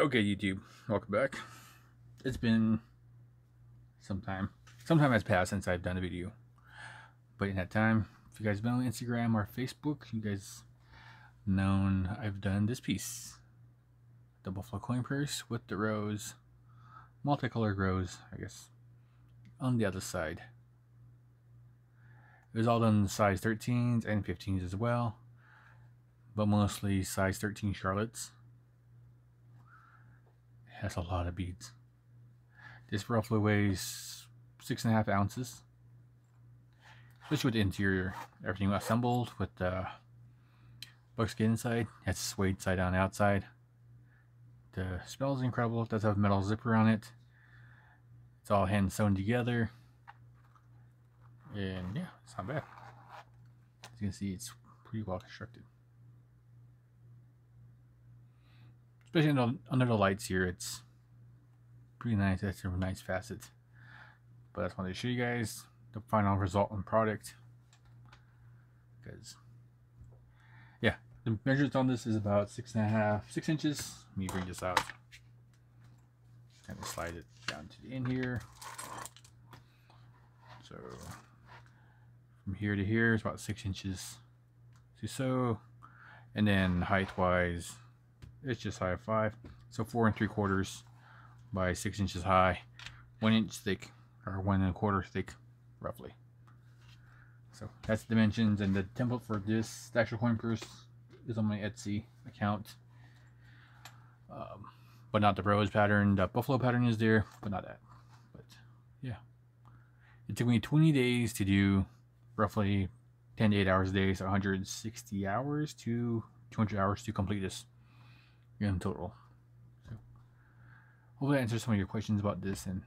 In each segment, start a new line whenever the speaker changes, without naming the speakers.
Okay, YouTube, welcome back. It's been some time. Some time has passed since I've done a video. But in that time, if you guys have been on Instagram or Facebook, you guys known I've done this piece. The buffalo coin purse with the rose, multicolored rose, I guess, on the other side. It was all done in size 13s and 15s as well, but mostly size 13 Charlottes has a lot of beads. This roughly weighs six and a half ounces. Especially with the interior, everything assembled with the buckskin inside. Has suede side on the outside. The smell is incredible. It does have metal zipper on it. It's all hand sewn together. And yeah, it's not bad. As you can see, it's pretty well constructed. Especially under the lights here it's pretty nice. That's a nice facet but I just wanted to show you guys the final result and product. Because yeah the measurements on this is about six and a half six inches. Let me bring this out. Kind of slide it down to the end here. So from here to here is about six inches. To so and then height wise it's just high of five. So four and three quarters by six inches high one inch thick or one and a quarter thick roughly. So that's the dimensions and the template for this actual coin purse is on my etsy account. Um, but not the rose pattern the buffalo pattern is there but not that. But yeah. It took me 20 days to do roughly 10 to 8 hours a day so 160 hours to 200 hours to complete this in total. So hopefully that answers some of your questions about this and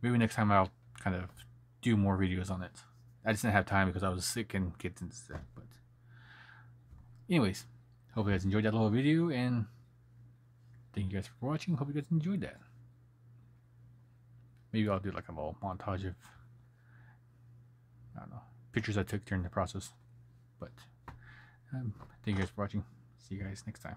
maybe next time I'll kind of do more videos on it. I just didn't have time because I was sick and kids and stuff. But anyways, hope you guys enjoyed that little video and thank you guys for watching. Hope you guys enjoyed that. Maybe I'll do like a little montage of I don't know pictures I took during the process. But um, thank you guys for watching. See you guys next time.